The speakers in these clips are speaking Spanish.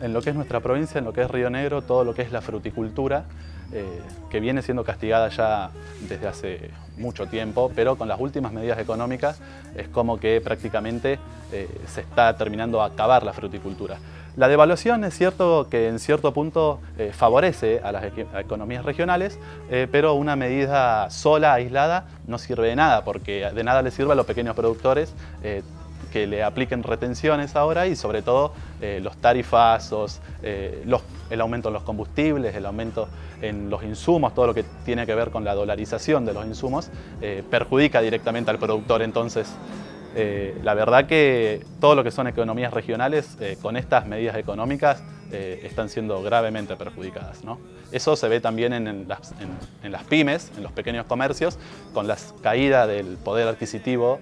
En lo que es nuestra provincia, en lo que es Río Negro, todo lo que es la fruticultura, eh, que viene siendo castigada ya desde hace mucho tiempo, pero con las últimas medidas económicas es como que prácticamente eh, se está terminando a acabar la fruticultura. La devaluación es cierto que en cierto punto eh, favorece a las economías regionales, pero una medida sola, aislada, no sirve de nada, porque de nada le sirve a los pequeños productores que le apliquen retenciones ahora y sobre todo eh, los tarifazos, eh, el aumento en los combustibles, el aumento en los insumos, todo lo que tiene que ver con la dolarización de los insumos, eh, perjudica directamente al productor. Entonces, la verdad que todo lo que son economías regionales con estas medidas económicas están siendo gravemente perjudicadas. Eso se ve también en, las, en las pymes, en los pequeños comercios, con la caída del poder adquisitivo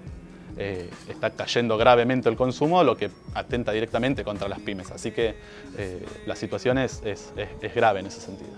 eh, está cayendo gravemente el consumo, lo que atenta directamente contra las pymes. Así que eh, la situación es, es- grave en ese sentido.